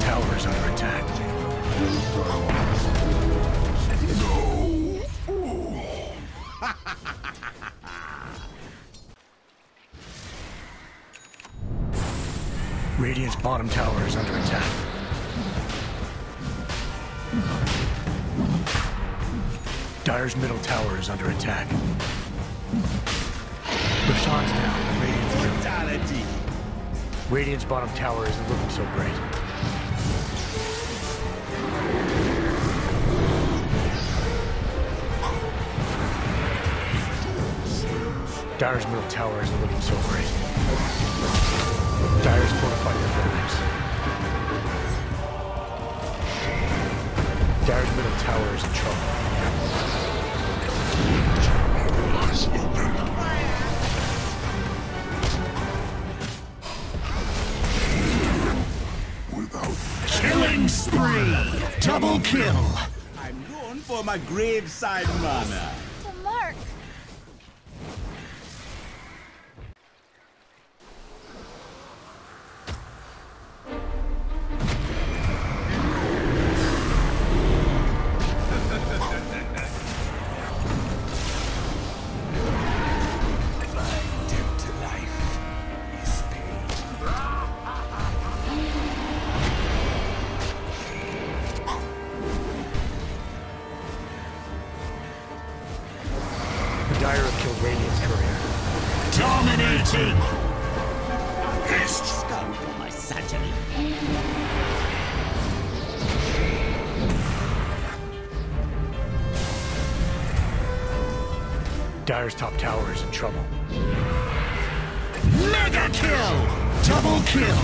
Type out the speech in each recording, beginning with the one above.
tower is under attack. No! Radiant's bottom tower is under attack. Dire's middle tower is under attack. Roshan's down. Radiant's. Radiant's bottom tower isn't looking so great. Dire's middle tower isn't looking so great. Dire's fortified their buildings. Dire's middle tower is in trouble. Killing spree! Double kill! I'm known for my graveside manner. Dire have killed Radiant's courier. Dominating! Scum for my surgery. Dire's top tower is in trouble. Mega kill! Double kill!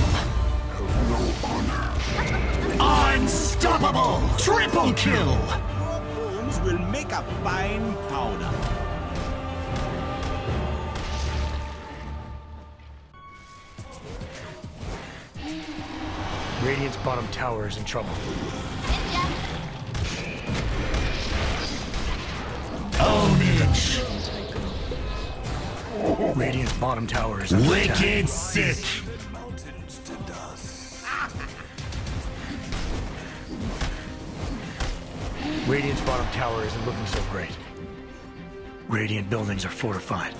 Have no honor. Unstoppable! Triple kill! Your bones will make a fine powder. Radiant's bottom tower is in trouble. Ownage! Radiant's bottom tower is under attack. Wicked sick! Mountains to dust. Radiant's bottom tower isn't looking so great. Radiant buildings are fortified.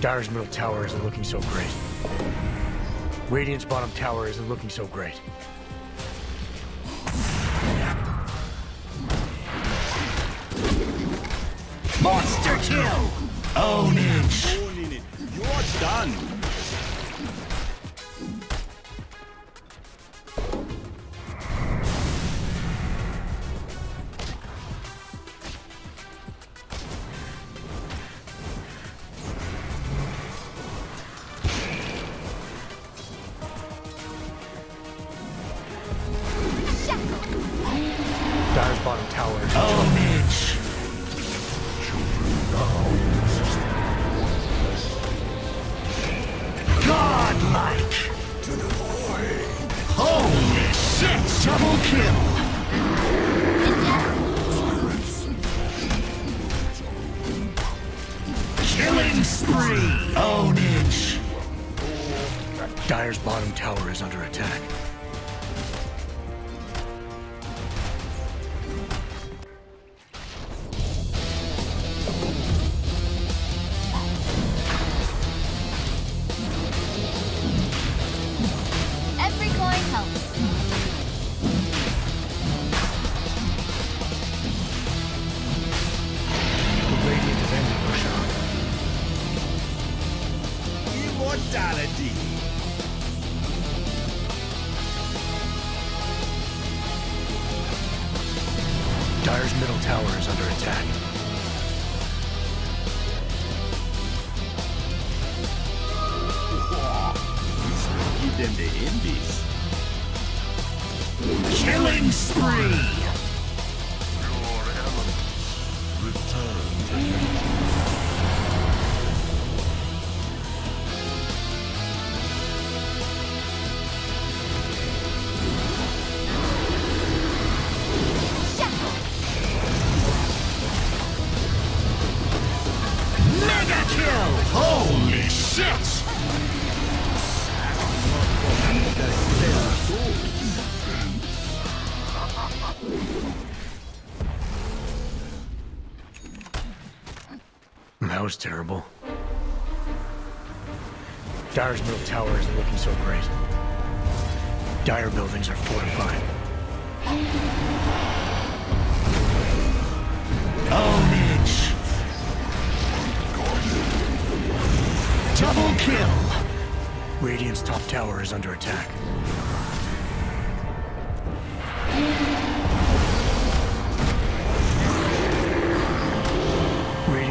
Dire's middle tower isn't looking so great. Radiant's bottom tower isn't looking so great. Monster kill! Ownage! Owning it. You're done. Kill! Killing spree! Ownage! Dire's bottom tower is under attack. Killing that was terrible. Dire's middle tower isn't looking so great. Dire buildings are fortified. Oh, Ownage. Double kill. Radiant's top tower is under attack.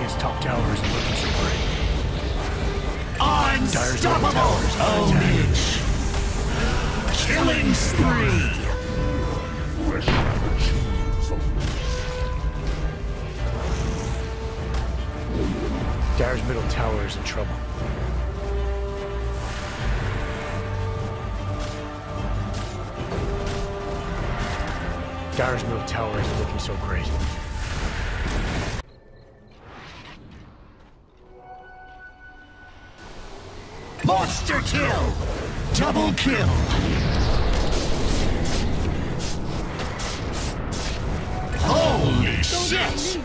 Radiant's top tower isn't looking so great. Unstoppable. tower is under Killing spree. Dire's middle tower is in trouble. Dire's middle tower isn't looking so great. Monster kill. Double kill. Holy shit!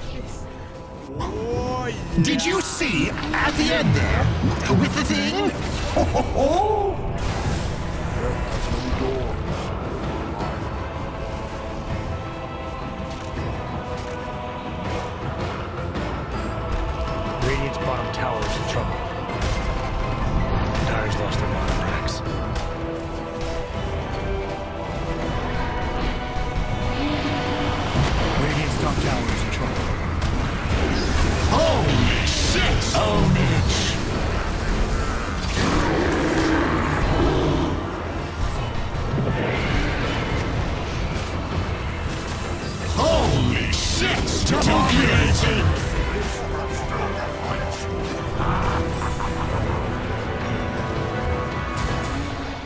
Oh, Did you see at the end there with the thing? Ho. Radiant's bottom tower is in trouble.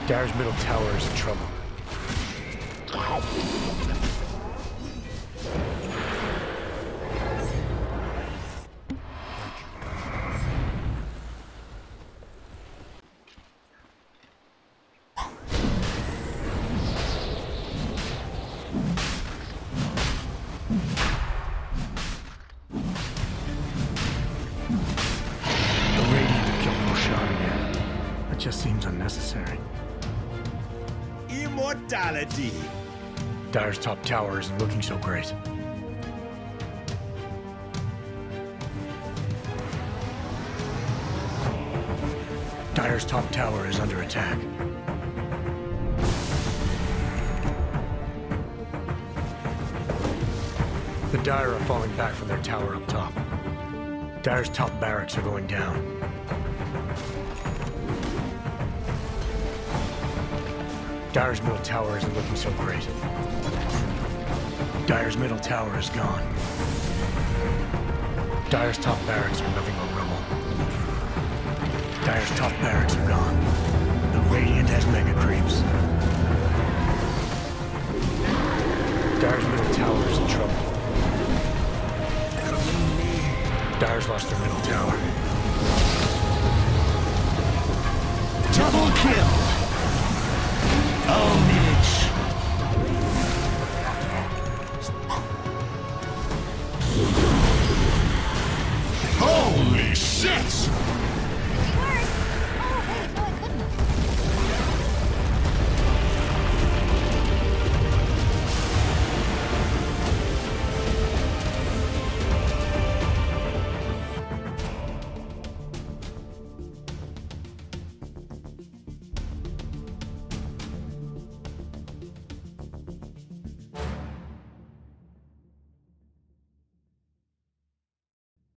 Dire's middle tower is in trouble. Immortality. Dire's top tower isn't looking so great. Dire's top tower is under attack. The Dire are falling back from their tower up top. Dire's top barracks are going down. Dire's middle tower isn't looking so great. Dire's middle tower is gone. Dire's top barracks are nothing but rubble. Dire's top barracks are gone. The Radiant has mega creeps. Dire's middle tower is in trouble. Dire's lost their middle tower. Double kill! Ownage!